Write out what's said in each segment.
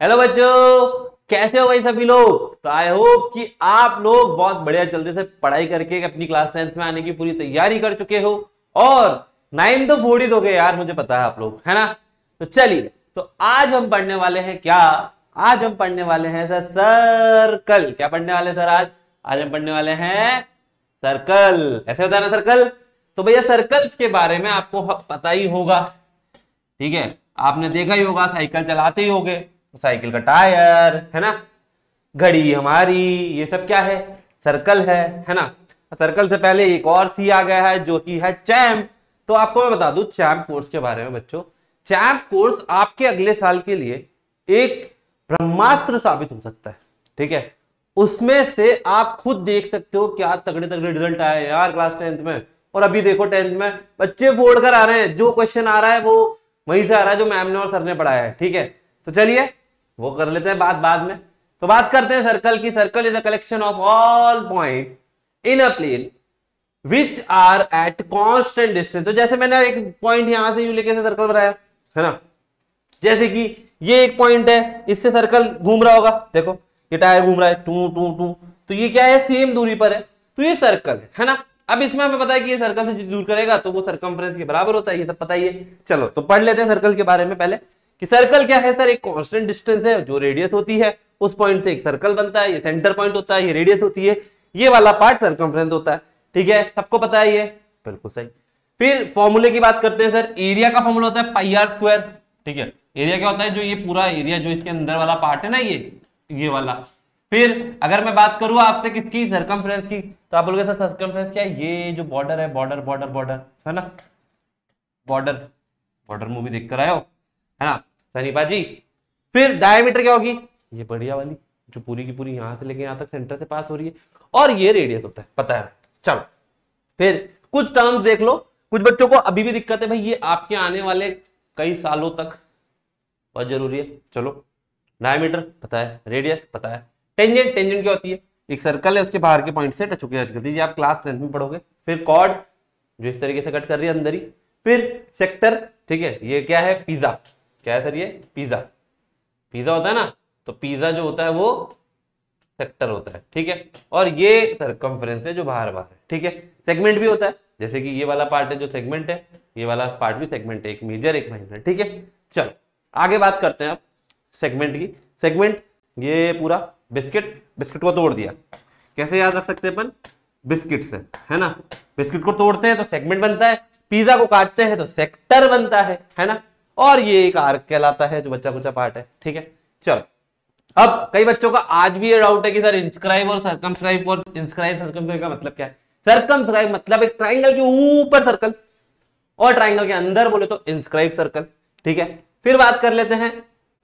Hello बच्चों, कैसे हो भाई सभी लोग? तो आई होप कि आप लोग बहुत बढ़िया चलते से पढ़ाई करके अपनी क्लास टेंथ में आने की पूरी तैयारी कर चुके हो। और नाइन तो फोड़ ही दोगे यार, मुझे पता है आप लोग, है ना? तो चलिए तो आज हम पढ़ने वाले हैं क्या? आज हम पढ़ने वाले हैं सर सर्कल क्या पढ़ने वाले सर आज? आज हम पढ़ने वाले हैं सर्कल ऐसे होता है ना सर्कल तो भैया सर्कल्स के बारे में आपको पता ही होगा, ठीक है? आपने देखा ही होगा साइकिल चलाते ही होगे। साइकिल का टायर, है ना? घड़ी हमारी, ये सब क्या है? सर्कल है है ना? सर्कल से पहले एक और सी आ गया है, जो कि है चैम्प तो आपको मैं बता दूँ चैम्प कोर्स के बारे में बच्चों चैम्प कोर्स आपके अगले साल के लिए एक ब्रह्मास्त्र साबित हो सकता है, ठीक है? उसमें से आप खुद देख सकते हो क्या तगड़े तगड़े रिज़ल्ट आए यार क्लास टेंथ में। और अभी देखो टेंथ में, बच्चे फोड़ कर आ रहे हैं, जो क्वेश्चन आ रहा है वो वहीं से आ रहा है जो मैम ने और सर ने पढ़ाया है, ठीक है? तो चलिए वो कर लेते हैं बात बाद में। तो बात करते हैं सर्कल की। Circle is a collection of all point in a plane which are at constant distance तो जैसे मैंने एक पॉइंट यहाँ से यू लेके से सर्कल बनाया, है ना? जैसे कि ये एक पॉइंट है, इससे सर्कल घूम रहा होगा। देखो, ये टायर घूम रहा है, टू टू टू। तो ये क्या है? सेम दूरी पर है। तो ये सर्कल है है ना? अब इसमें हमें पता है कि ये सर्कल से दूर करेगा तो वो सर्कमफ्रेंस के बराबर होता है, ये सब पता ही है। चलो तो पढ़ लेते हैं सर्कल के बारे में पहले। कि सर्कल क्या है सर? एक कांस्टेंट डिस्टेंस है, जो रेडियस होती है, उस पॉइंट से एक सर्कल बनता है, ये सेंटर पॉइंट होता है, ये रेडियस होती है, ये वाला पार्ट सर्कमफ्रेंस होता है। ठीक है? सबको पता है ये? बिल्कुल सही। फिर फॉर्मूले की बात करते हैं सर। एरिया का फॉर्मूला होता है पाई आर स्क्वायर ठीक है? एरिया क्या होता है? जो ये पूरा एरिया जो इसके अंदर वाला पार्ट है ना ये ये वाला। फिर अगर मैं बात करूँ आपसे किसकी? सरकमफ्रेंस की। तो आप बोलोगे, सर सरकमफ्रेंस क्या है? ये जो बॉर्डर है बॉर्डर बॉर्डर बॉर्डर है ना? बॉर्डर बॉर्डर मूवी देख कर है? ना? सनी पाजी फिर डायमीटर क्या होगी? ये बढ़िया वाली, जो पूरी की पूरी यहाँ से लेके यहाँ तक सेंटर से पास हो रही है। और ये रेडियस होता है, पता है? चलो, फिर कुछ टर्म्स देख लो। कुछ बच्चों को अभी भी दिक्कत है भाई, ये आपके आने वाले कई सालों तक बहुत ज़रूरी है। चलो डायमीटर पता है रेडियस पता है। टेंजेंट टेंजेंट क्या होती है? एक सर्कल है, उसके बाहर के पॉइंट से टच होकर कर दीजिए। आप क्लास टेंथ में पढ़ोगे। फिर कॉर्ड जो इस तरीके से कट कर रही है अंदर ही। फिर सेक्टर ठीक है, ये क्या है? पिज्जा क्या है सर ये? पिज्जा। पिज्जा होता है ना तो पिज्जा जो होता है वो सेक्टर होता है, ठीक है? और ये सरकमफ्रेंस है जो बाहर बाहर है, ठीक है? सेगमेंट भी होता है, जैसे कि ये वाला पार्ट है जो सेगमेंट है, ये वाला पार्ट भी सेगमेंट है, एक मेजर एक माइनर ठीक है? चलो, आगे बात करते हैं आप सेगमेंट की। सेगमेंट ये पूरा बिस्किट बिस्किट को तोड़ दिया। कैसे याद रख सकते हैं अपन? बिस्किट से, है ना? बिस्किट को तोड़ते हैं तो सेगमेंट बनता है, पिज्जा को काटते हैं तो सेक्टर बनता है है ना? और ये एक आर्क कहलाता है, जो बच्चा कुचा पार्ट है। ठीक है? चलो। अब कई बच्चों का आज भी ये डाउट है कि सर इंस्क्राइब और सरकमस्क्राइब और इंस्क्राइब सरकमस्क्राइब का मतलब क्या है? सरकमस्क्राइब मतलब एक ट्राइंगल के ऊपर सर्कल और ट्राइंगल के अंदर बोले तो इंस्क्राइब सर्कल ठीक है? फिर बात कर लेते हैं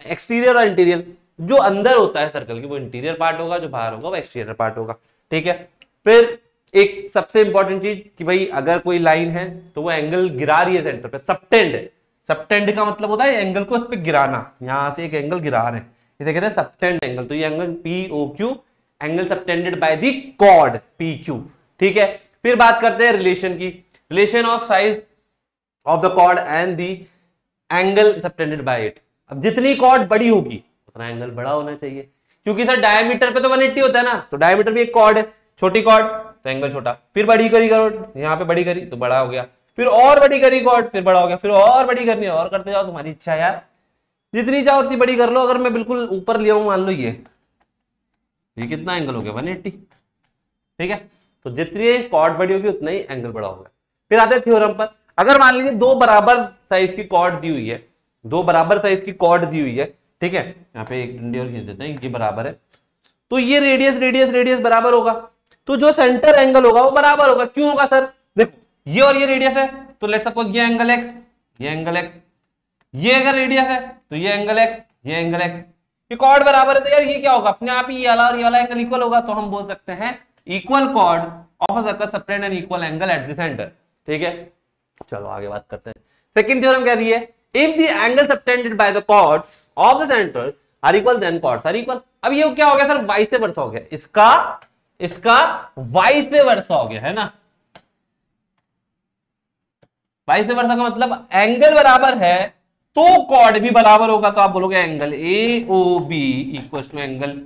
एक्सटीरियर और इंटीरियर जो अंदर होता है सर्कल की, वो इंटीरियर पार्ट होगा, जो बाहर होगा, वो एक्सटीरियर पार्ट होगा। ठीक है? फिर एक सबसे इंपॉर्टेंट चीज़ कि भाई अगर कोई लाइन है तो वो एंगल गिरा रही है सेंटर पे सबटेंड सबटेंड का मतलब होता है एंगल को इस पे गिराना। यहाँ से एक एंगल गिरा रहे हैं। इसे कहते हैं सबटेंड एंगल तो ये angle P O Q angle subtended by the chord P Q ठीक है? फिर बात करते हैं रिलेशन की। Relation of size of the chord and the angle subtended by it अब जितनी कॉर्ड बड़ी होगी, उतना एंगल बड़ा होना चाहिए। क्योंकि सर डायमीटर पे तो 180 होता है ना। तो डायमीटर भी एक कॉर्ड है। छोटी कॉर्ड तो एंगल छोटा। फिर बड़ी करी करो। यहाँ पे बड़ी करी तो बड़ा हो गया। फिर और बड़ी करी कॉर्ड फिर बड़ा हो गया, फिर और बड़ी करनी और करते जाओ, तुम्हारी इच्छा यार। जितनी चाहो उतनी बड़ी कर लो, अगर मैं बिल्कुल ऊपर लिया हूँ, मान लो ये। ये कितना एंगल हो गया? वन ठीक है? तो जितनी कॉर्ड बड़ी होगी, उतना ही एंगल बड़ा होगा। फिर आते हैं थ्योरम पर। अगर मान लीजिए दो बराबर साइज़ की कॉर्ड दी हुई है, दो बराबर साइज़ की कॉर्ड दी हुई है, ठीक है? यहाँ पे एक डंडी और खींच देते हैं, ये बराबर है। तो ये रेडियस रेडियस रेडियस बराबर होगा। तो जो सेंटर एंगल होगा, वो बराबर होगा। क्यों होगा सर ये और ये रेडियस है तो लेट सपोज़ ये एंगल एक्स ये एंगल एक्स ये अगर रेडियस है तो ये एंगल एक्स ये एंगल एक्स ये कॉर्ड बराबर है तो यार ये क्या होगा? अपने आप ही ये वाला और ये वाला एंगल इक्वल होगा तो हम बोल सकते हैं equal chord of a circle subtend and equal angle at the centre ठीक है? चलो आगे बात करते हैं। सेकंड थ्योरम कह रही है, if the angle subtended by the chords of the center are equal, then chords are equal. अब ये क्या हो गया सर वाई से वर्षा हो गया। इसका इसका वाई से वर्षा हो गया, है ना? वाई से वर्षा का मतलब एंगल बराबर है तो कॉड भी बराबर होगा तो आप बोलोगे angle A O B equal to angle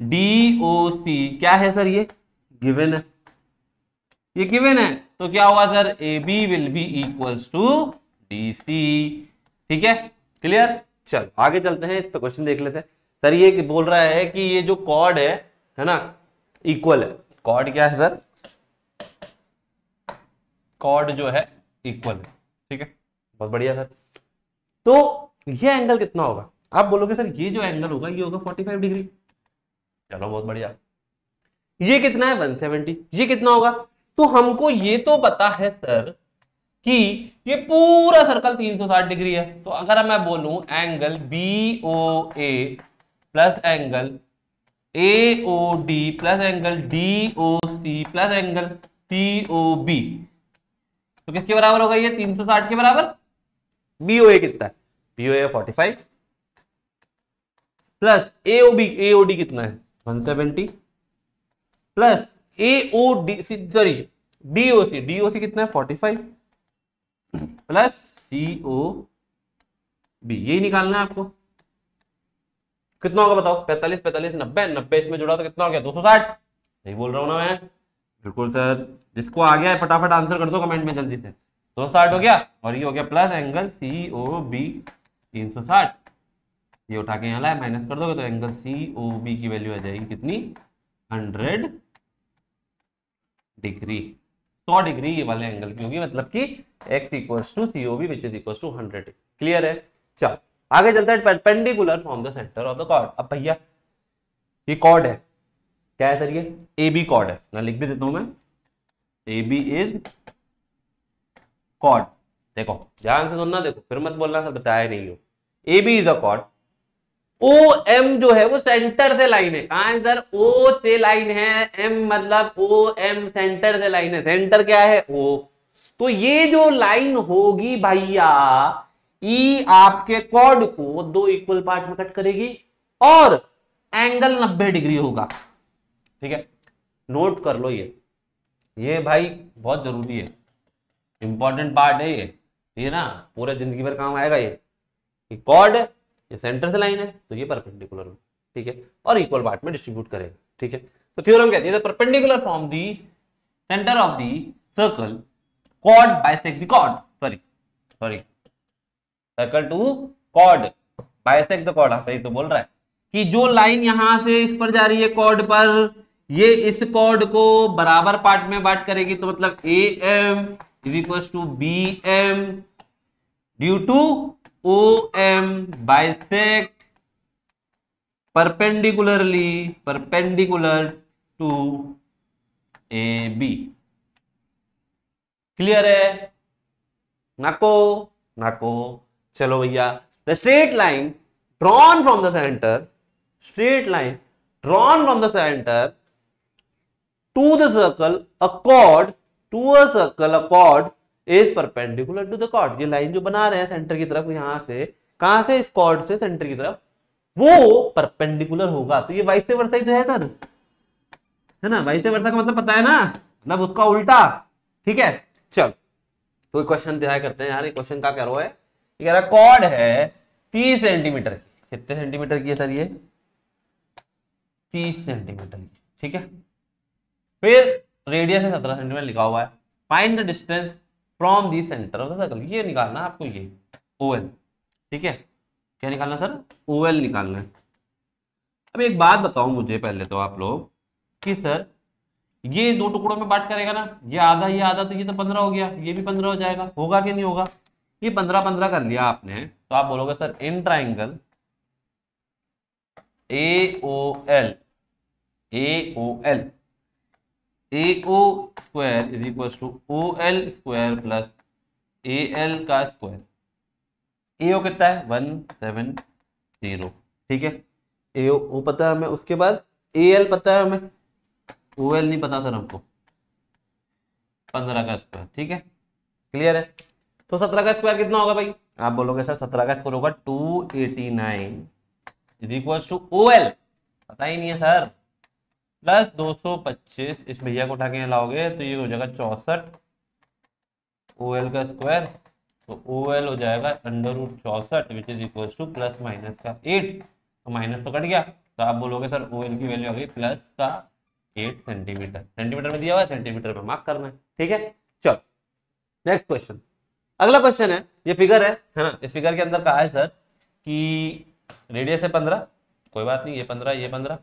D O C क्या है सर ये? गिवन है। ये गिवन है। तो क्या हुआ sir A B will be equals to D C ठीक है? क्लियर चल, आगे चलते हैं, इस पे क्वेश्चन देख लेते हैं। सर ये बोल रहा है कि ये जो कॉर्ड है है ना इक्वल है। कॉर्ड क्या है सर कॉर्ड जो है इक्वल है। ठीक है? बहुत बढ़िया सर। तो ये एंगल कितना होगा? आप बोलोगे सर, ये जो एंगल होगा, ये होगा 45 डिग्री चलो, बहुत बढ़िया। ये कितना है? 170 ये कितना होगा? तो हमको ये तो पता है सर कि ये पूरा सर्कल 360 डिग्री है। तो अगर मैं बोलूँ angle B O A plus angle A O D plus angle D O C plus angle C O B तो किसके बराबर होगा ये 360 के बराबर? बी ओ ए कितना है? B O A forty five plus A O B A D कितना है? 170 plus A O D sorry D O C D C कितना है? 45 प्लस सी ओ बी यही निकालना है आपको। कितना होगा बताओ? पैंतालीस पैंतालीस, नब्बे नब्बे इसमें जुड़ा तो कितना हो गया? दो सौ साठ। यही बोल रहा हूँ ना मैं। बिल्कुल सर, जिसको आ गया है, फटाफट आंसर कर दो कमेंट में जल्दी से। दो साठ हो गया और ये हो गया plus angle C O B तीन सौ साठ। ये उठा के यहाँ लाए माइनस कर दोगे तो एंगल सी ओ बी की वैल्यू आ जाएगी कितनी? हंड्रेड डिग्री सौ डिग्री ये वाले एंगल की होगी मतलब कि X equals to C O B which is equals to hundred clear है? चल, आगे चलता है perpendicular from the centre of the chord अब भैया, ये कॉर्ड है। क्या है सर ये ए बी कॉर्ड है। मैं लिख भी देता हूँ मैं। ए बी इज़ कॉर्ड देखो, ध्यान से सुनना, देखो, फिर मत बोलना, सर बताया नहीं हो। A B is a chord O M जो है, वो सेंटर से लाइन है। कहा है, सर? ओ से लाइन है। एम मतलब ओ एम सेंटर से लाइन है। सेंटर क्या है? ओ तो ये जो लाइन होगी भैया ई आपके कॉर्ड को दो इक्वल पार्ट में कट करेगी और एंगल 90 डिग्री होगा। ठीक है? नोट कर लो ये। ये भाई बहुत ज़रूरी है। इंपॉर्टेंट पार्ट है ये। ये ना? पूरे ज़िंदगी भर काम आएगा ये। कॉर्ड ये सेंटर से लाइन है तो ये परपेंडिकुलर में। ठीक है? और इक्वल पार्ट में डिस्ट्रीब्यूट करेगा। ठीक है? तो थ्योरम कहती है perpendicular from the centre of the circle chord bisect the chord sorry sorry circle to chord bisect the chord सही तो बोल रहा है। कि जो लाइन यहाँ से इस पर जा रही है कॉर्ड पर ये इस कॉर्ड को बराबर पार्ट में बांट करेगी तो मतलब A M is equal to B M due to OM perpendicularly perpendicular to A B clear है? नको नको चलो भैया the straight line drawn from the centre straight line drawn from the centre to the circle a chord to a circle a chord is perpendicular to the chord ये line जो बना रहे हैं सेंटर की तरफ़, यहाँ से, कहाँ से इस कॉर्ड से सेंटर की तरफ़, वो परपेंडिकुलर होगा। तो ये वाइस वर्षा ही तो है सर। है ना? वाइस वर्षा का मतलब पता है ना? मतलब उसका उल्टा। ठीक है? चल। तो क्वेश्चन तैयार करते हैं यार। ये क्वेश्चन का कह रहा है? ये कह रहा कॉर्ड है तीस सेंटीमीटर कितने सेंटीमीटर की है सर ये? तीस सेंटीमीटर की। ठीक है? फिर रेडियस है सत्रह सेंटीमीटर लिखा हुआ है। Find the distance from the centre of the circle ये निकालना आपको ये ओ एल ठीक है? क्या निकालना सर ओ एल निकालना है। अब एक बात बताओ मुझे पहले तो आप लोग कि सर ये दो टुकड़ों में बांट करेगा ना, ये आधा ये आधा तो ये तो पंद्रह हो गया, ये भी पंद्रह हो जाएगा। होगा कि नहीं होगा? ये पंद्रह पंद्रह कर लिया आपने तो आप बोलोगे sir in triangle A O L A O L A O square is equal to O L square plus A L का स्क्वायर ए ओ कितना है? One, seven, zero. ठीक है? ए ओ पता है हमें, उसके बाद ए एल पता है हमें? ओ एल नहीं पता सर हमको। पंद्रह का स्क्वायर ठीक है? क्लियर है? तो सत्रह का स्क्वायर कितना होगा भाई? आप बोलोगे, सर, सत्रह का स्क्वायर होगा two eighty nine is equal to O L पता ही नहीं है, सर। प्लस दो सौ पच्चीस इस भैया को उठा के लाओगे तो ये हो जाएगा चौसठ। ओ एल का स्क्वायर तो ओ एल हो जाएगा अंडर रूट चौसठ which is equal to plus minus का एट तो माइनस तो कट गया। तो आप बोलोगे, सर ओ एल की वैल्यू आ गई प्लस का एट सेंटीमीटर सेंटीमीटर में दिया हुआ है सेंटीमीटर में मार्क करना है। ठीक है? चलो नेक्स्ट क्वेश्चन अगला क्वेश्चन है, ये फिगर है है ना? इस फिगर के अंदर कहा है, सर, कि रेडियस है पंद्रह। कोई बात नहीं, ये पंद्रह ये पंद्रह।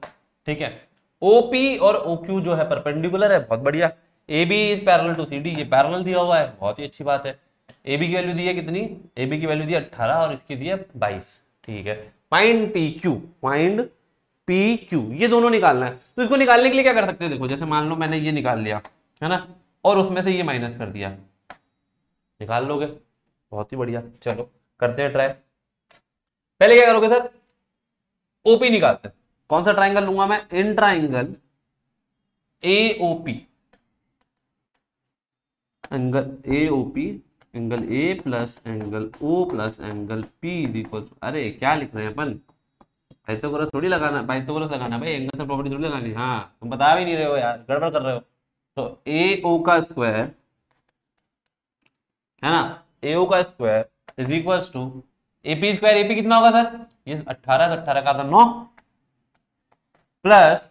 ठीक है? ओपी और ओक्यू जो है परपेंडिकुलर है, बहुत बढ़िया। A B is parallel to C D ये पैरल दिया हुआ है, बहुत ही अच्छी बात है। ए बी की वैल्यू दी है कितनी? ए बी की वैल्यू दी है अट्ठारह और इसकी दी है बाईस। ठीक है। Find P Q find P Q ये दोनों निकालना है। तो इसको निकालने के लिए क्या कर सकते हैं? देखो, जैसे मान लो मैंने ये निकाल लिया, है ना? और उसमें से ये माइनस कर दिया। निकाल लोगे? बहुत ही बढ़िया। चलो, करते हैं ट्राई पहले क्या करोगे सर? ओपी निकालते हैं। कौन सा ट्राइंगल लूँगा मैं? In triangle AOP angle AOP angle A plus angle O plus angle P equal अरे, क्या लिख रहे हैं अपन? पाइथागोरस थोड़ी लगाना, पाइथागोरस लगाना, भाई एंगल से प्रॉपर्टी थोड़ी लगानी। हाँ तुम बता भी नहीं रहे हो यार, गड़बड़ कर रहे हो। तो ए ओ का स्क्वायर है ना? ए ओ का square is equal to AP square AP कितना होगा सर ये अट्ठारह से अट्ठारह का था नौ प्लस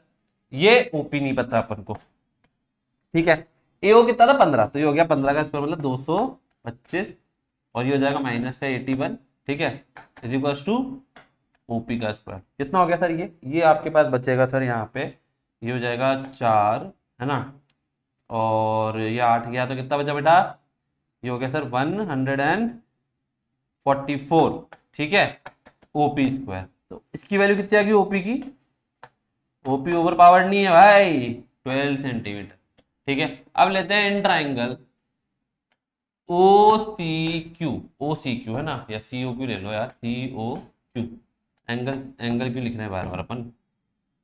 ये ओपी नहीं पता अपन को। ठीक है? ए ओ कितना था? पंद्रह। तो ये हो गया पंद्रह का स्क्वायर मतलब दो सौ पच्चीस और ये हो जाएगा माइनस का एटी वन ठीक है? इज़ इक्वल टू ओपी का स्क्वायर कितना हो गया सर ये? ये आपके पास बचेगा सर यहाँ पे। ये हो जाएगा चार, है ना? और ये आठ गया तो कितना बचा बेटा? ये हो गया sir one hundred and forty four ठीक है? ओपी स्क्वायर तो इसकी वैल्यू कितनी आ गई ओपी की? ओपी ओवर पावर्ड नहीं है भाई। ट्वेल्व सेंटीमीटर ठीक है, अब लेते हैं in triangle O C Q O C Q है ना? या सी ओ क्यू ले लो यार C O Q angle angle क्यों लिख रहे हैं बार बार अपन?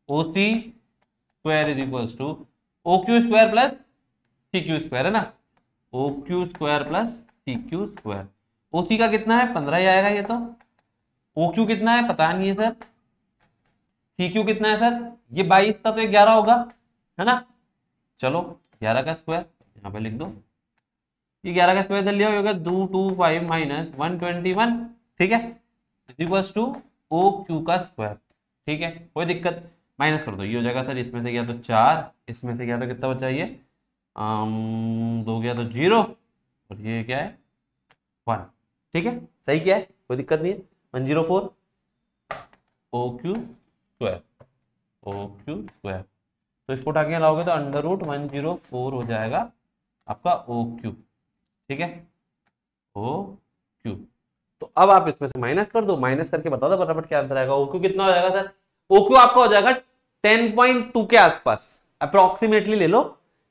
O C square is equals to O Q square plus C Q square है ना? O Q square plus C Q square O C का कितना है? पंद्रह ही आएगा ये तो। ओ क्यू कितना है? पता नहीं है सर सी क्यू कितना है सर? ये बाईस का तो ग्यारह होगा, है ना? चलो, ग्यारह का स्क्वायर यहाँ पे लिख दो। ये ग्यारह का स्क्वायर लिया होगा दो two five minus one twenty one ठीक है? इक्वल्स टू ओ क्यू का स्क्वायर ठीक है? कोई दिक्कत माइनस कर दो। ये हो जाएगा सर, इसमें से गया तो चार, इसमें से गया तो कितना बचा ये? दो गया तो ज़ीरो, और ये क्या है? वन ठीक है? सही क्या है? कोई दिक्कत नहीं है? One zero four O Q square O Q square तो इसको उठा के लाओगे तो under root one zero four हो जाएगा आपका ओ क्यू ठीक है? ओ क्यू तो अब आप इसमें से माइनस कर दो। माइनस करके बता दो फटाफट क्या आंसर आएगा। ओक्यू कितना हो जाएगा सर ओक्यू आपका हो जाएगा 10.2 के आसपास। अप्रोक्सीमेटली ले लो।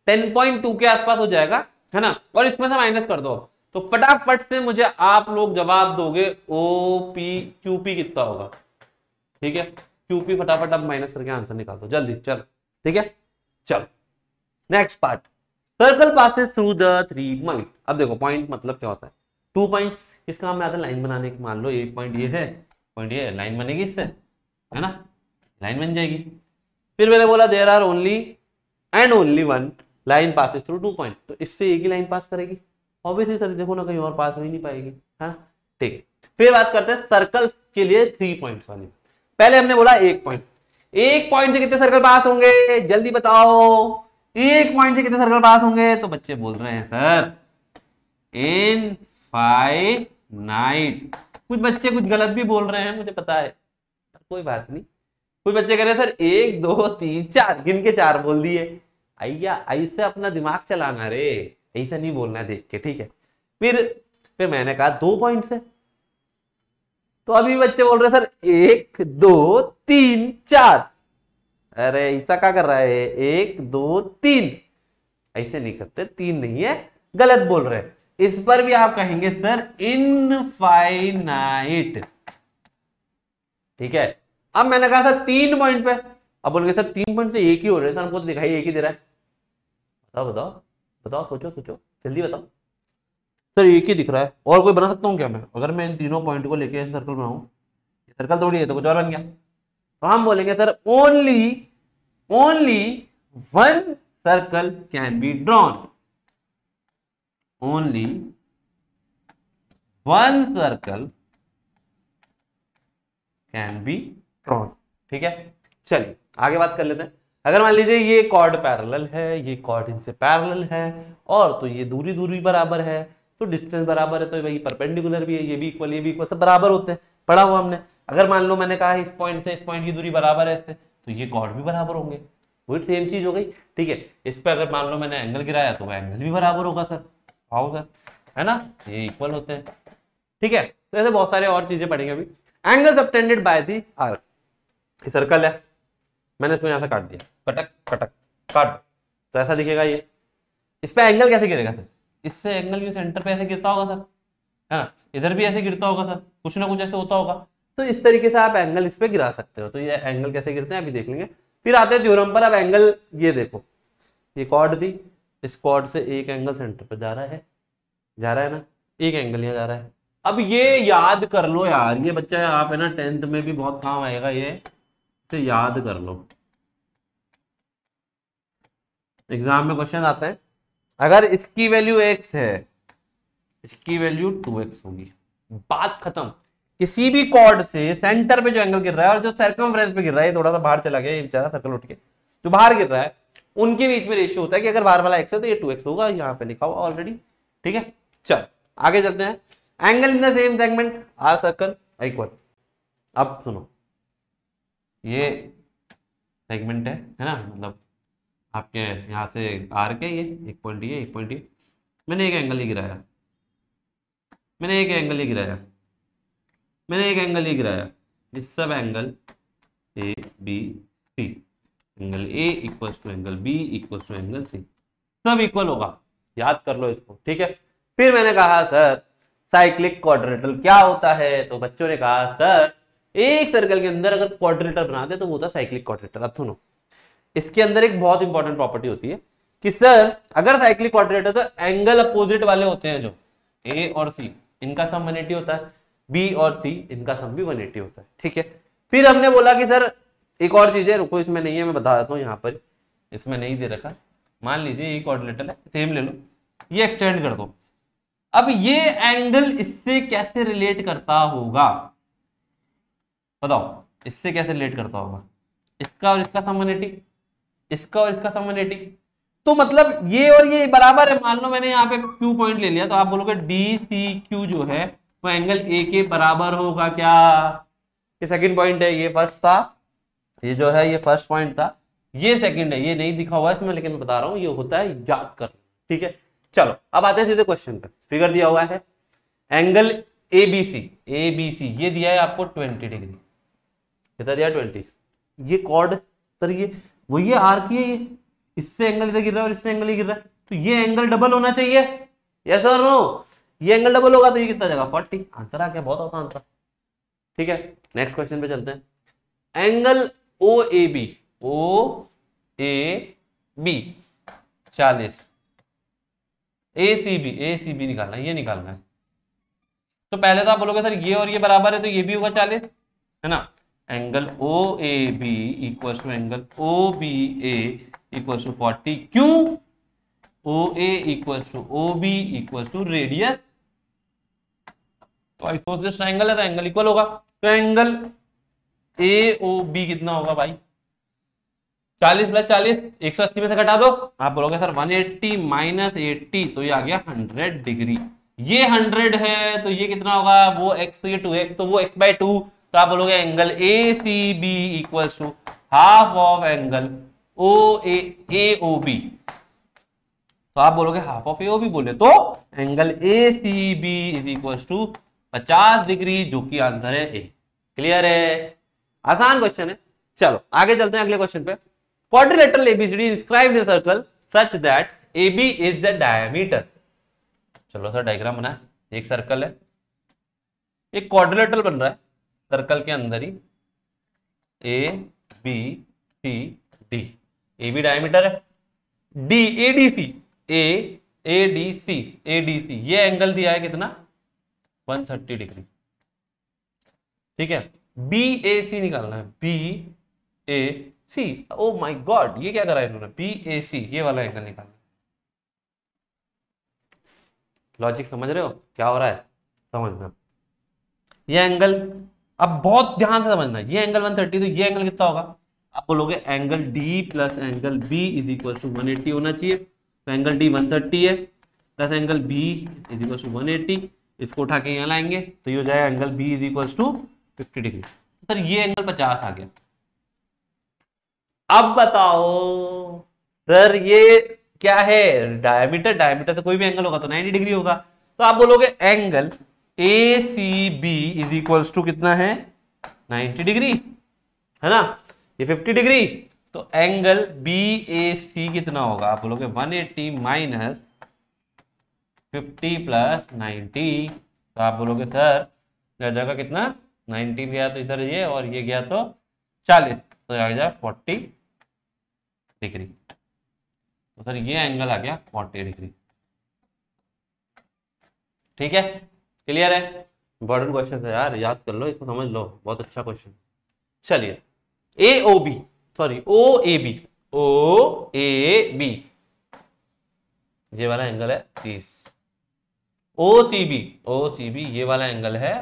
10.2 के आसपास हो जाएगा, है ना? और इसमें से माइनस कर दो। तो फटाफट से मुझे आप लोग जवाब दोगे ओ पी क्यू पी कितना होगा। ठीक है? क्यू पी फटाफट अब माइनस करके आंसर निकाल दो। जल्दी, चलो, ठीक है? चलो next part circle passes through the three point अब देखो पॉइंट मतलब क्या होता है? टू पॉइंट्स किस काम आता है लाइन बनाने की। मान लो, एक पॉइंट ये है पॉइंट ये लाइन बनेगी इससे, है ना? लाइन बन जाएगी। फिर मैंने बोला there are only and only one line pass through two point तो इससे एक ही लाइन पास करेगी। ऑब्वियसली सर देखो ना, कहीं और पास हो ही नहीं पाएगी हाँ? ठीक फिर बात करते हैं सर्कल के लिए थ्री पॉइंट्स वाली। पहले हमने बोला एक पॉइंट एक पॉइंट से कितने सर्कल पास होंगे? जल्दी बताओ. एक पॉइंट से कितने सर्कल पास होंगे? तो बच्चे बोल रहे हैं, सर इन फाइव नाइट कुछ बच्चे कुछ गलत भी बोल रहे हैं, मुझे पता है। कोई बात नहीं। कुछ बच्चे कह रहे हैं, सर, एक, दो, तीन, चार. गिन के चार बोल दिए। अय्या, ऐसे अपना दिमाग चलाना रे। ऐसा नहीं बोलना देख के, ठीक है। फिर फिर मैंने कहा, दो पॉइंट से तो अभी बच्चे बोल रहे सर, एक, दो, तीन, चार. अरे, ऐसा क्या कर रहा है? एक, दो, तीन। ऐसे नहीं करते, तीन नहीं है, गलत बोल रहे इस पर भी आप कहेंगे, सर इनफाइनाइट ठीक है? अब मैंने कहा, सर, तीन पॉइंट पे। अब बोलोगे सर, तीन पॉइंट से एक ही हो रहे हैं हमको तो दिखाई एक ही दे रहा है। बताओ बताओ बताओ, सोचो सोचो, जल्दी बताओ। सर, एक ही दिख रहा है। और कोई बना सकता हूँ क्या मैं? अगर मैं इन तीनों पॉइंट को लेके सर्कल बनाऊँ? सर्कल थोड़ी है तो कुछ और बन गया। तो हम बोलेंगे, sir only only one circle can be drawn only one circle can be drawn ठीक है? चलिए, आगे बात कर लेते हैं। अगर मान लीजिए ये कॉर्ड पैरेलल है, ये कॉर्ड इनसे पैरेलल है, और तो ये दूरी दूरी बराबर है तो डिस्टेंस बराबर है तो भाई परपेंडिकुलर भी है, ये भी इक्वल ये भी इक्वल सब बराबर होते हैं। पढ़ा हुआ हमने। अगर मान लो मैंने कहा इस पॉइंट से इस पॉइंट की दूरी बराबर है इससे तो ये कॉर्ड भी बराबर होंगे। वही सेम चीज़ हो गई। ठीक है, इस पे अगर मान लो मैंने एंगल गिराया तो वो एंगल भी बराबर होगा सर आओ सर है ना? ये इक्वल होते हैं। ठीक है तो ऐसे बहुत सारे और चीज़ें पढ़ेंगे अभी। Angle subtended by the arc ये सर्कल है। मैंने इसमें यहाँ से काट दिया। कटक कटक, काट तो ऐसा दिखेगा ये। इस पर एंगल कैसे गिरेगा सर इससे एंगल भी सेंटर पे ऐसे गिरता होगा सर, है ना? इधर भी ऐसे गिरता होगा सर, कुछ ना कुछ ऐसे होता होगा। तो इस तरीके से आप एंगल इस पर गिरा सकते हो। तो ये एंगल कैसे गिरते हैं, अभी देख लेंगे। फिर आते हैं थ्योरम पर। अब एंगल ये देखो, ये कॉर्ड थी। इस कॉर्ड से एक एंगल सेंटर पर जा रहा है। जा रहा है ना? एक एंगल यहाँ जा रहा है। अब ये याद कर लो यार, ये बच्चा आप है ना टेंथ में भी बहुत काम आएगा ये। इसे याद कर लो। एग्ज़ाम में क्वेश्चन आता है। अगर इसकी वैल्यू एक्स है, इसकी वैल्यू टू एक्स होगी। बात खत्म। किसी भी कॉर्ड से सेंटर पे जो एंगल गिर रहा है और जो सर्कमफ्रेंस पे गिर रहा है थोड़ा सा बाहर चला गया बेचारा सर्कल उठ के जो बाहर गिर रहा है, उनके बीच में रेशियो होता है कि अगर बाहर वाला एक्स है तो ये टू एक्स होगा, यहाँ पे लिखा हुआ ऑलरेडी ठीक है? चल, आगे चलते हैं। Angle in the same segment are circle equal अब सुनो। ये सेगमेंट है है ना? मतलब आपके यहाँ से आर के ये, एक पॉइंट ये, एक पॉइंट ये। मैंने एक एंगल ही गिराया। मैंने एक एंगल ही गिराया। मैंने एक एंगल ही गिराया। दिस सब angle A B C angle A equal to angle B equal to angle C सब इक्वल होगा। याद कर लो इसको, ठीक है? फिर मैंने कहा, सर साइक्लिक क्वाड्रेटल क्या होता है? तो बच्चों ने कहा, सर, एक सर्कल के अंदर अगर क्वाड्रेटर बनाते तो वो होता है साइक्लिक क्वाड्रेटर अब सुनो। इसके अंदर एक बहुत इंपॉर्टेंट प्रॉपर्टी होती है कि सर अगर साइक्लिक क्वाड्रेटर तो एंगल अपोजिट वाले होते हैं जो ए और सी इनका सम 180 होता है बी और टी इनका सम भी 180 होता है, ठीक है? फिर हमने बोला कि सर एक और चीज़ है रुको इसमें नहीं है, मैं बता देता हूँ यहाँ पर, इसमें नहीं दे रखा। मान लीजिए ये क्वाड्रिलेटरल है सेम ले लो, ये एक्सटेंड कर दो। अब ये एंगल इससे कैसे रिलेट करता होगा? बताओ, इससे कैसे रिलेट करता होगा? इसका और इसका सम 180 इसका और इसका सम 180 तो मतलब ये और ये बराबर है, मान लो मैंने यहाँ पे क्यू पॉइंट ले लिया तो आप बोलोगे डी सी क्यू जो है, वो एंगल ए के बराबर होगा क्या? ये सेकंड पॉइंट है, ये फ़र्स्ट था, ये जो है, ये फ़र्स्ट पॉइंट था। ये सेकंड है, ये नहीं दिखा हुआ इसमें, लेकिन बता रहा हूँ, ये होता है याद कर ठीक है? चलो, अब आते हैं सीधे क्वेश्चन पे। फिगर दिया हुआ है। Angle A B C A B C ये दिया है आपको ट्वेंटी डिग्री कितना दिया? ट्वेंटी ये कॉर्ड सर ये वो ये आर की है ये। इससे एंगल इधर गिर रहा है और इससे एंगल गिर रहा है। तो ये एंगल डबल होना चाहिए। यस और नो ये एंगल डबल होगा तो ये कितना जाएगा? फोर्टी आंसर आ गया, बहुत आसान था। ठीक है नेक्स्ट क्वेश्चन पे चलते हैं। Angle O A B O A B चालीस। A C B A C B निकालना ये निकालना है। तो पहले तो आप बोलोगे, सर, ये और ये बराबर है तो ये भी होगा चालीस। है ना? Angle O A B equal to angle O B A to forty क्यों O A to O B equal to radius तो आइसोसेलेस ट्रायंगल है तो एंगल इक्वल होगा। तो एंगल ए ओ बी कितना होगा भाई? 40 प्लस 40 180 में से घटा दो। आप बोलोगे, सर 180 माइनस एट्टी तो ये आ गया 100 डिग्री ये 100 है तो ये कितना होगा? वो x तो ये 2x तो वो x बाय टू तो आप बोलोगे angle A C B equal to half of angle O A O B तो आप बोलोगे half of A O B बोले तो angle A C B is equal to पचास डिग्री जो कि आंसर है ए क्लियर है? आसान क्वेश्चन है। चलो, आगे चलते हैं अगले क्वेश्चन पे। Quadrilateral ABCD inscribe the circle such that A B is the diameter चलो सर डायग्राम बना एक सर्कल है। एक क्वाड्रिलेटरल बन रहा है। सर्कल के अंदर ही A B C D A B diameter है। D A D C A A D C A D C ये एंगल दिया है कितना? 130 डिग्री ठीक है? बी ए सी निकालना है। B A C oh my God ये क्या करा है इन्होंने? बी ए सी ये वाला एंगल निकालना लॉजिक समझ रहे हो? क्या हो रहा है? समझना। ये एंगल अब बहुत ध्यान से समझना, ये एंगल 130 तो ये एंगल कितना होगा? आप बोलोगे angle D plus angle B is equal to one होना चाहिए। तो एंगल डी 130 है plus angle B is equal to one इसको उठा के यहाँ लाएँगे तो ये हो जाएगा angle B is equal to fifty degree sir ये एंगल पचास आ गया। अब बताओ, सर ये क्या है? डायमीटर डायमीटर से कोई भी एंगल होगा तो 90 डिग्री होगा। तो आप बोलोगे angle A C B is equals to कितना है? 90 डिग्री, है ना? ये 50 डिग्री। तो एंगल बी ए सी कितना होगा? आप बोलोगे 180 eighty minus fifty plus ninety तो आप बोलोगे, सर यह जगह कितना? 90 गया तो इधर ये और ये गया तो 40 तो आ जाए 40 डिग्री। तो सर, ये एंगल आ गया 40 डिग्री। ठीक है? क्लियर है? इंपॉर्टेंट क्वेश्चन है यार, याद कर लो, इसको समझ लो। बहुत अच्छा क्वेश्चन चलिए। A O B sorry O A B O A B ये वाला एंगल है तीस। ओ C B O C B ये वाला एंगल है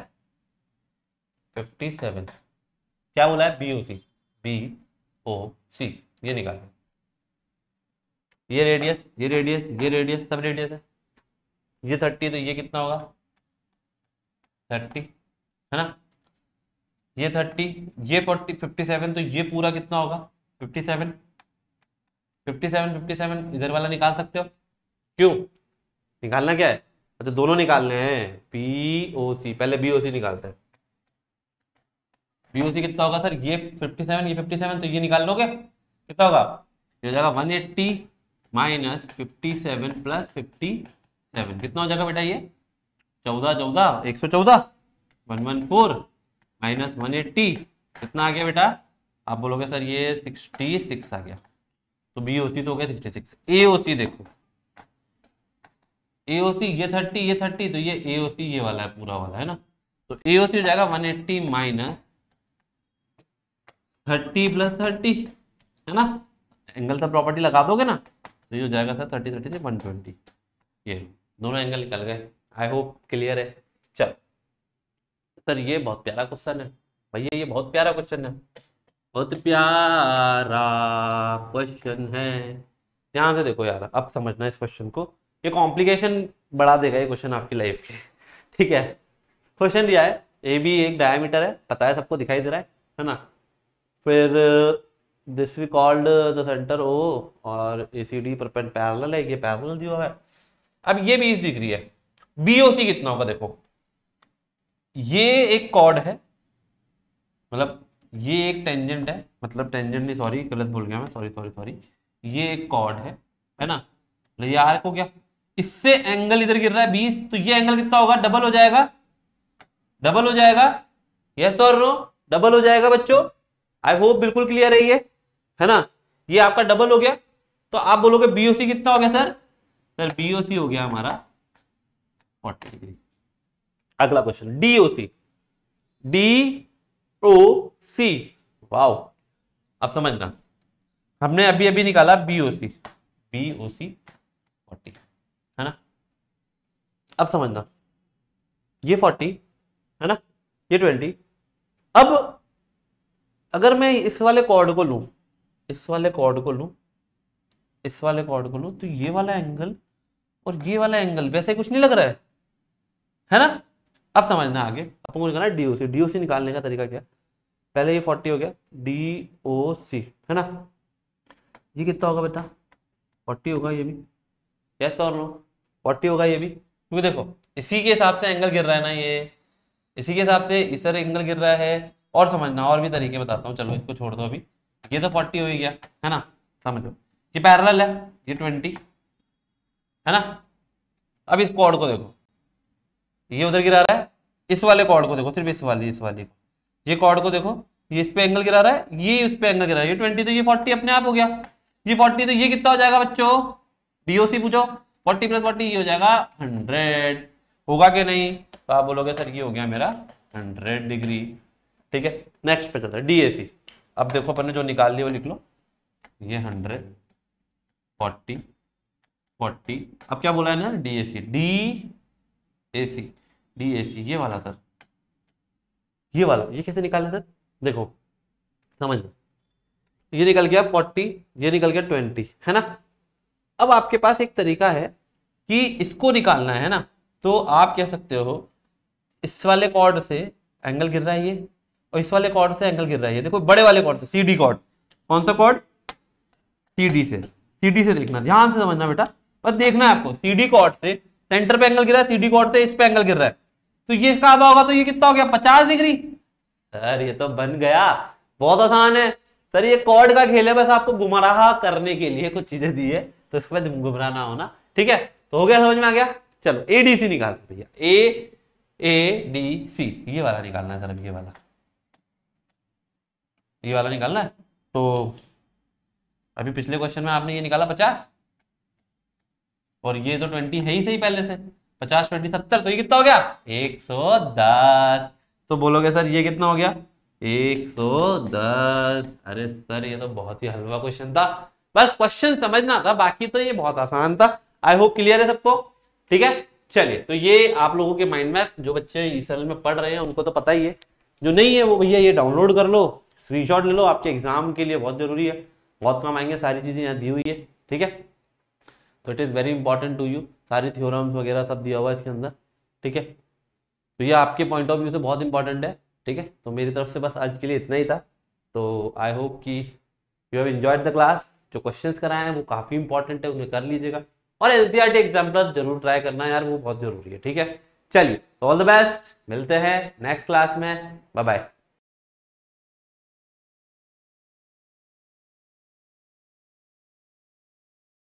फिफ्टी सेवन क्या बोला है? बी ओ सी बी ओ सी ये निकाल ये रेडियस ये रेडियस ये रेडियस सब रेडियस है। ये थर्टी तो ये कितना होगा? थर्टी, है ना? ये थर्टी, ये फोर्टी, फिफ्टी सेवन तो ये पूरा कितना होगा? Fifty seven. Fifty seven fifty seven, इधर वाला निकाल सकते हो। क्यों? निकालना क्या है? अच्छा दोनों निकालने हैं। पी ओ सी पहले बी ओ सी निकालते हैं। बी ओ सी कितना होगा, सर? ये फिफ्टी सेवन, ये फिफ्टी सेवन तो ये निकाल लोगे? कितना होगा? ये हो जाएगा one eighty minus fifty seven plus fifty seven. कितना हो जाएगा बेटा ये? चौदह चौदह। एक सौ चौदह। One one four. Minus one eighty. कितना आ गया बेटा? आप बोलोगे सर ये सिक्सटी सिक्स आ गया। तो बी ओ सी तो हो गया सिक्सटी सिक्स। ए ओ सी देखो। ए ओ सी ये थर्टी ये थर्टी तो ये ए ओ सी ये वाला है पूरा वाला है ना? तो ए ओ सी हो जाएगा one eighty minus thirty plus thirty है ना? एंगल से प्रॉपर्टी लगा दोगे ना तो ये हो जाएगा सर थर्टी थर्टी से वन ट्वेंटी। ये दोनों एंगल निकल गए। आई होप क्लियर है। चल। सर, ये बहुत प्यारा क्वेश्चन है। भैया, ये बहुत प्यारा क्वेश्चन है। बहुत प्यारा क्वेश्चन है। ध्यान से देखो यार, अब समझना इस क्वेश्चन को। ये कॉम्प्लिकेशन बढ़ा देगा ये क्वेश्चन आपकी लाइफ के। ठीक है? क्वेश्चन दिया है। ए बी एक डायमीटर है। पता है, सबको दिखाई दे रहा है है ना? फिर this we called the centre O और ए सी डी पर पैरल है। ये पैरल दिया हुआ है। अब ये बीस रही है। बीओसी कितना होगा देखो। ये एक कॉर्ड है। मतलब ये एक टेंजेंट है। मतलब टेंजेंट नहीं सॉरी गलत बोल गया मैं। सॉरी सॉरी सॉरी ये एक कॉर्ड है है ना? ये आर्क हो गया। इससे एंगल इधर गिर रहा है बीस तो ये एंगल कितना होगा? डबल हो जाएगा। डबल हो जाएगा। यस और नो डबल हो जाएगा बच्चों। आई होप बिल्कुल क्लियर है ये, है ना? ये आपका डबल हो गया। तो आप बोलोगे बीओसी कितना हो गया सर सर बीओसी हो गया हमारा। फोर्टी डिग्री अगला question DOC D O C wow अब समझना। हमने अभी अभी निकाला बीओसी बीओसी फोर्टी है ना? अब समझना। ये फोर्टी है ना? ये ट्वेंटी अब अगर मैं इस वाले कॉर्ड को लूँ, इस वाले कॉर्ड को लूँ, इस वाले कॉर्ड को लूँ तो ये वाला एंगल और ये वाला एंगल वैसे कुछ नहीं लग रहा है। है ना? अब समझना आगे। अपन को निकालना डीओसी डीओसी निकालने का तरीका क्या? पहले ये फोर्टी हो गया। डी ओ सी है ना? ये कितना होगा बेटा? फोर्टी होगा ये भी। यस और नो फोर्टी होगा ये भी। क्योंकि देखो, इसी के हिसाब से एंगल गिर रहा है ना ये। इसी के हिसाब से इस तरह एंगल गिर रहा है। और समझना, और भी तरीके बताता हूँ। चलो, इसको छोड़ दो अभी। ये तो फोर्टी हो ही गया, है ना? समझो ये पैरल है, ये ट्वेंटी है ना? अब इस कॉर्ड को देखो। ये उधर गिरा रहा है। इस वाले कॉर्ड को देखो, सिर्फ़ इस वाली इस वाली ये कॉर्ड को देखो, ये इस पे एंगल गिरा रहा है, ये उस पे एंगल गिरा रहा है। ये ट्वेंटी तो ये फोर्टी अपने आप हो गया। ये फोर्टी तो ये कितना हो जाएगा बच्चों? डीओसी पूछो। फोर्टी प्लस फोर्टी ये हो जाएगा हंड्रेड होगा कि नहीं? तो आप बोलोगे, सर, ये हो गया मेरा हंड्रेड डिग्री ठीक है नेक्स्ट पे चलता डीएसी अब देखो, अपन जो निकाल लिया, वो लिख लो। ये हंड्रेड फोर्टी फोर्टी अब क्या बोला है ना? DAC D A C D A C ये वाला सर। ये वाला, ये कैसे निकालना सर? देखो, समझ लो। ये निकल गया फोर्टी, ये निकल गया ट्वेंटी, है ना? अब आपके पास एक तरीका है कि इसको निकालना है ना? तो आप कह सकते हो, इस वाले कॉर्ड से एंगल गिर रहा है ये, और इस वाले कॉर्ड से एंगल गिर रहा है ये। देखो, बड़े वाले कॉर्ड से सी डी कॉर्ड। कौन सा कॉर्ड? सी डी से। सी डी से देखना, ध्यान से समझना बेटा। बस देखना है आपको सी डी कॉर्ड से सेंटर पे एंगल गिर रहा है सी डी कॉर्ड से इस पे एंगल गिर रहा है। तो ये इसका आधा होगा तो ये कितना हो गया? पचास डिग्री। सर, ये तो बन गया। बहुत आसान है। सर, ये कॉर्ड का खेल है, बस आपको गुमराह करने के लिए कुछ चीज़ें दी है तो इसके बाद गुमराह ना। होना ठीक है? तो हो गया, समझ में आ गया? चलो ए डी सी निकाल भैया। ए ए डी सी ये वाला निकालना है, सर ये वाला। ये वाला निकालना है? तो अभी पिछले क्वेश्चन में आपने ये निकाला पचास? और ये तो ट्वेंटी है ही सही पहले से। पचास, ट्वेंटी, सत्तर तो ये कितना हो गया? एक सौ दस। तो बोलोगे, सर, ये कितना हो गया? एक सौ दस। अरे, सर, ये तो बहुत ही हलवा क्वेश्चन था। बस क्वेश्चन समझना था, बाकी तो ये बहुत आसान था। आई होप क्लियर है सबको। ठीक है? चलिए तो ये आप लोगों के माइंड में जो बच्चे ईसएल में पढ़ रहे हैं, उनको तो पता ही है। जो नहीं है, वो भैया ये डाउनलोड कर लो स्क्रीनशॉट ले लो। आपके एग्ज़ाम के लिए बहुत ज़रूरी है। बहुत काम आएँगे, सारी चीज़ें यहाँ दी हुई है। ठीक है? तो it is very important to you सारी थ्योरम्स वगैरह सब दिया हुआ है इसके अंदर, ठीक है? तो ये आपके पॉइंट ऑफ़ व्यू से बहुत इंपॉर्टेंट है, ठीक है? तो मेरी तरफ़ से बस आज के लिए इतना ही था। तो आई होप कि you have enjoyed the class जो क्वेश्चन कराए हैं वो काफ़ी इंपॉर्टेंट है, उन्हें कर लीजिएगा। और N C R T exemplar ज़रूर ट्राई करना यार, वो बहुत ज़रूरी है, ठीक है? चलिए ऑल द बेस्ट मिलते हैं नेक्स्ट क्लास में. Bye bye